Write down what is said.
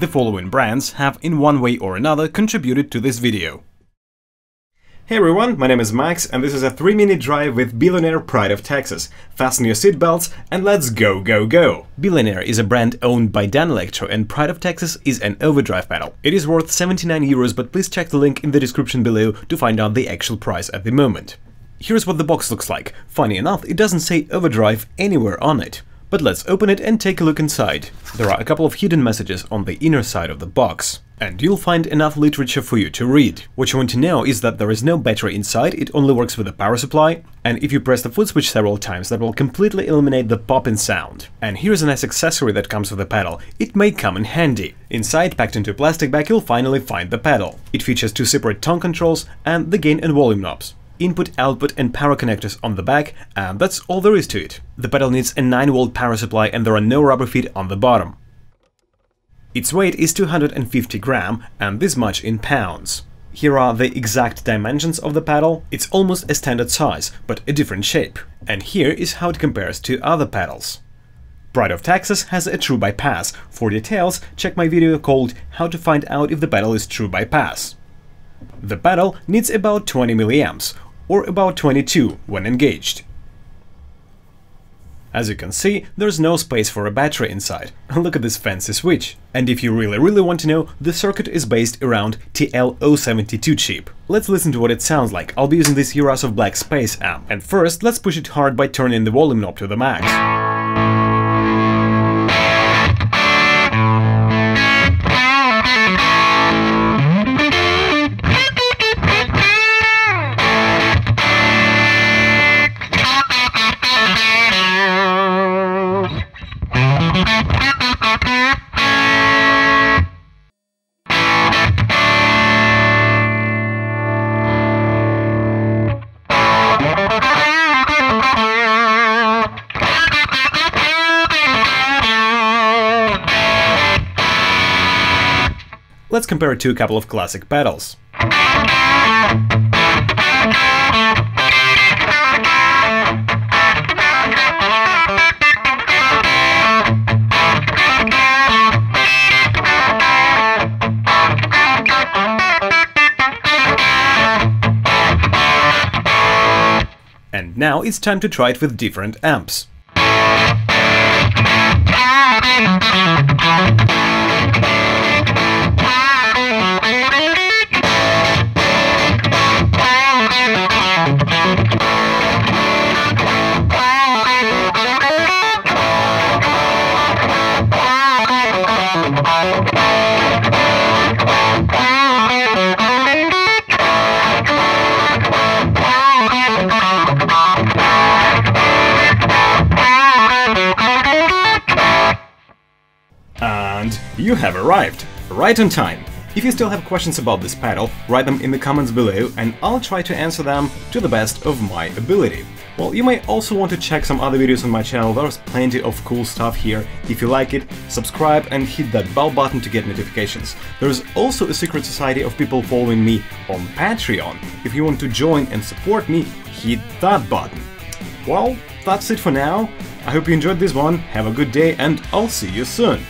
The following brands have in one way or another contributed to this video. Hey everyone, my name is Max and this is a 3 minute drive with Billionaire Pride of Texas. Fasten your seatbelts and let's go go go! Billionaire is a brand owned by Danelectro and Pride of Texas is an overdrive pedal. It is worth 79 euros but please check the link in the description below to find out the actual price at the moment. Here's what the box looks like. Funny enough, it doesn't say overdrive anywhere on it. But let's open it and take a look inside. There are a couple of hidden messages on the inner side of the box. And you'll find enough literature for you to read. What you want to know is that there is no battery inside, it only works with a power supply, and if you press the foot switch several times, that will completely eliminate the popping sound. And here's a nice accessory that comes with the pedal. It may come in handy. Inside, packed into a plastic bag, you'll finally find the pedal. It features two separate tone controls and the gain and volume knobs input, output and power connectors on the back, and that's all there is to it. The pedal needs a 9V power supply and there are no rubber feet on the bottom. Its weight is 250 gram and this much in pounds. Here are the exact dimensions of the pedal. It's almost a standard size, but a different shape. And here is how it compares to other pedals. Pride of Texas has a true bypass. For details, check my video called How to find out if the pedal is true bypass. The pedal needs about 20 milliamps, or about 22 when engaged. As you can see, there's no space for a battery inside. Look at this fancy switch. And if you really really want to know, the circuit is based around TL072 chip. Let's listen to what it sounds like. I'll be using this Yerasov Black Space amp. And first, let's push it hard by turning the volume knob to the max. Let's compare it to a couple of classic pedals. And now it's time to try it with different amps. And you have arrived, right on time. If you still have questions about this pedal, write them in the comments below and I'll try to answer them to the best of my ability. Well, you may also want to check some other videos on my channel, there's plenty of cool stuff here. If you like it, subscribe and hit that bell button to get notifications. There's also a secret society of people following me on Patreon. If you want to join and support me, hit that button. Well, that's it for now. I hope you enjoyed this one, have a good day and I'll see you soon.